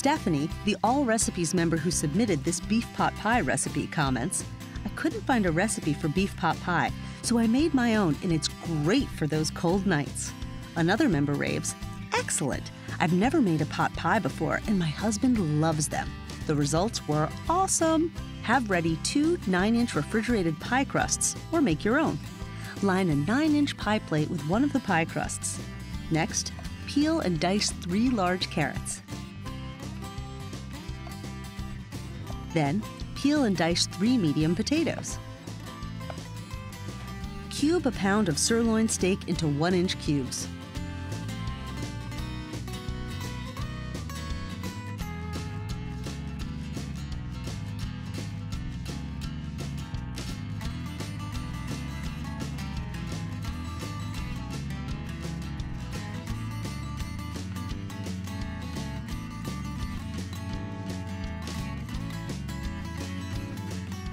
Stephanie, the Allrecipes member who submitted this beef pot pie recipe, comments I couldn't find a recipe for beef pot pie, so I made my own, and it's great for those cold nights. Another member raves Excellent! I've never made a pot pie before, and my husband loves them. The results were awesome! Have ready two 9 inch refrigerated pie crusts, or make your own. Line a 9 inch pie plate with one of the pie crusts. Next, peel and dice three large carrots. Then, peel and dice three medium potatoes. Cube a pound of sirloin steak into one inch cubes.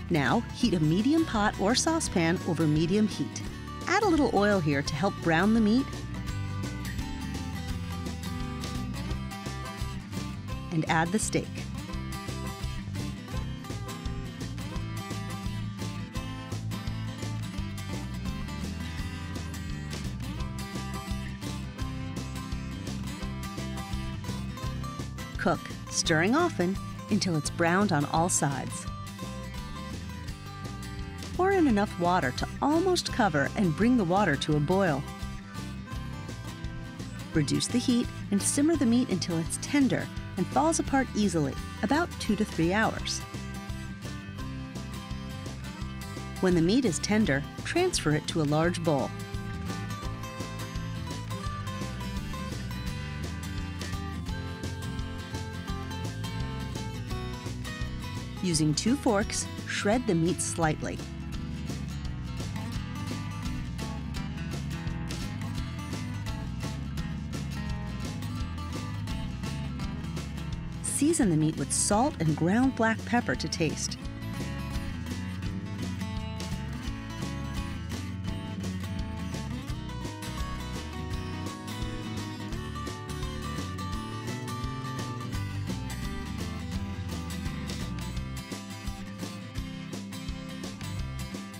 Now, heat a medium pot or saucepan over medium heat. Add a little oil here to help brown the meat. And add the steak. Cook, stirring often, until it's browned on all sides. Pour in enough water to almost cover and bring the water to a boil. Reduce the heat and simmer the meat until it's tender and falls apart easily, about 2 to 3 hours. When the meat is tender, transfer it to a large bowl. Using two forks, shred the meat slightly. Season the meat with salt and ground black pepper to taste.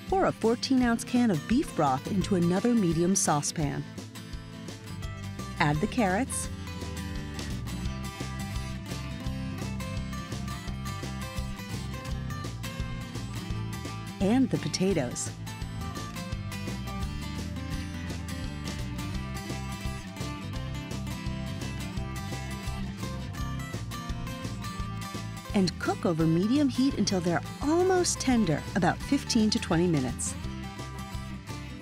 Pour a 14 ounce can of beef broth into another medium saucepan. Add the carrots, and the potatoes. And cook over medium heat until they're almost tender, about 15 to 20 minutes.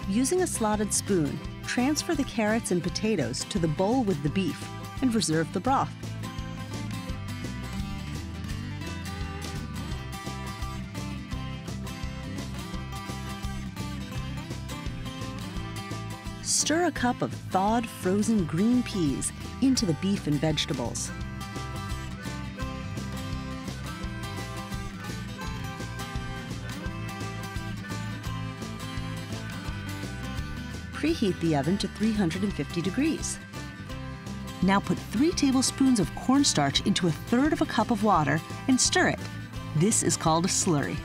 Using a slotted spoon, transfer the carrots and potatoes to the bowl with the beef and reserve the broth. Stir a cup of thawed frozen green peas into the beef and vegetables. Preheat the oven to 350 degrees. Now put 3 tablespoons of cornstarch into a third of a cup of water and stir it. This is called a slurry.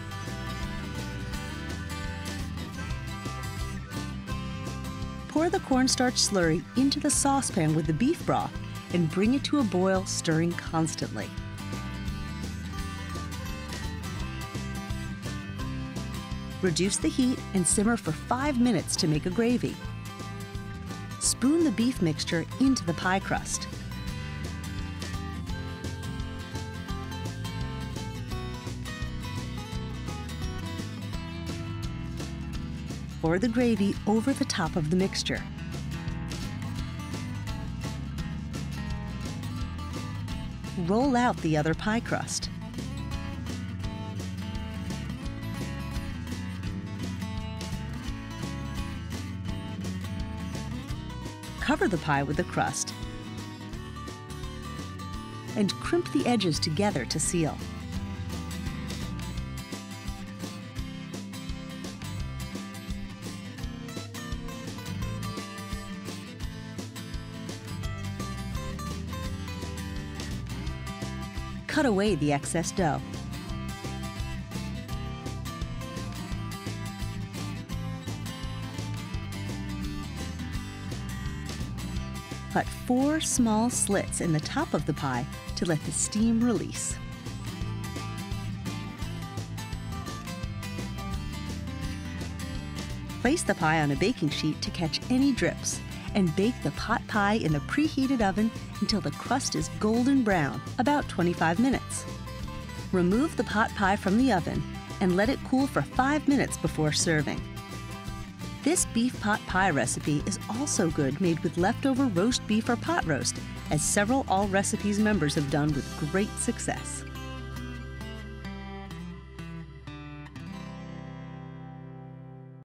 The cornstarch slurry into the saucepan with the beef broth and bring it to a boil, stirring constantly. Reduce the heat and simmer for 5 minutes to make a gravy. Spoon the beef mixture into the pie crust. Pour the gravy over the top of the mixture. Roll out the other pie crust. Cover the pie with the crust and crimp the edges together to seal. Cut away the excess dough. Cut four small slits in the top of the pie to let the steam release. Place the pie on a baking sheet to catch any drips and bake the pot pie in the preheated oven until the crust is golden brown, about 25 minutes. Remove the pot pie from the oven and let it cool for 5 minutes before serving. This beef pot pie recipe is also good made with leftover roast beef or pot roast, as several Allrecipes members have done with great success.